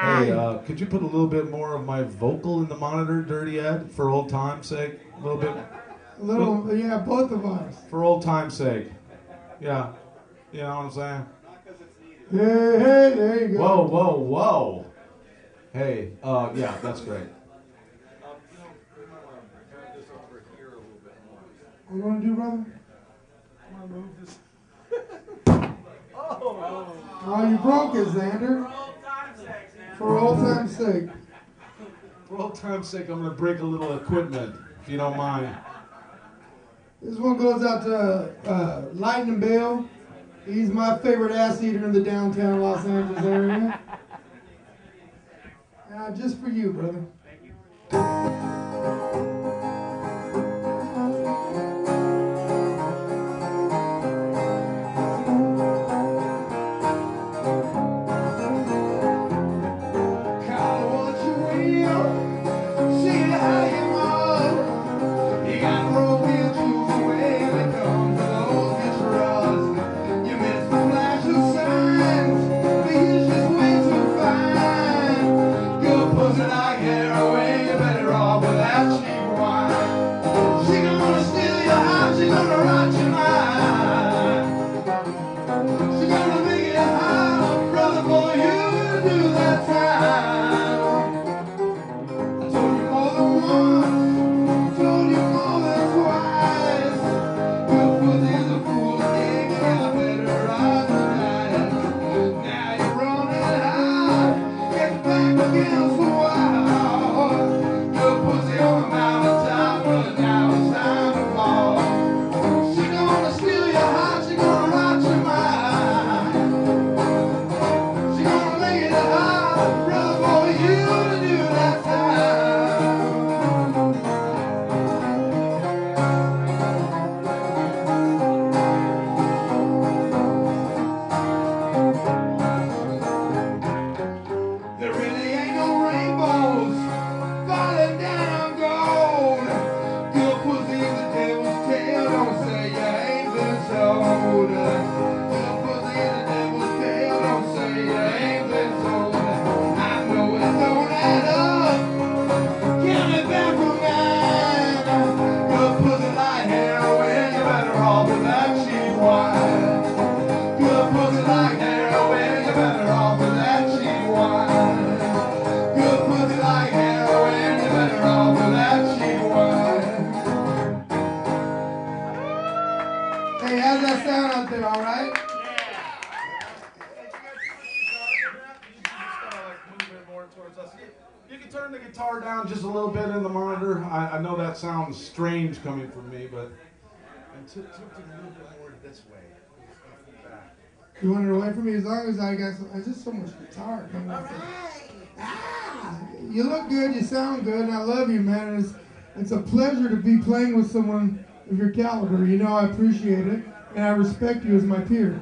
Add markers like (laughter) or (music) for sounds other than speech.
Hey, uh, could you put a little bit more of my vocal in the monitor, Dirty Ed, for old time's sake? A little bit, A little, yeah, both of us. for old time's sake. Yeah, you know what I'm saying? Hey, hey, there you go. Whoa, whoa, whoa. Hey, uh, yeah, that's great. What you want to do, brother? (laughs) Oh, you broke it, Zander. For old time's sake. For old time's sake, I'm gonna break a little equipment, if you don't mind. This one goes out to uh, Lightning Bill. He's my favorite ass eater in the downtown Los Angeles area. (laughs) Uh, just for you, brother. Off with told. Hey, how's that sound out there? All right. You can turn the guitar down just a little bit in the monitor. I, I know that sounds strange coming from me, but and tilt tilt it a little bit more this way. Back. You want it away from me as long as I got some. There's just so much guitar coming out. Ah, you look good. You sound good, and I love you, man. It's it's a pleasure to be playing with someone of your caliber. You know, I appreciate it, and I respect you as my peer.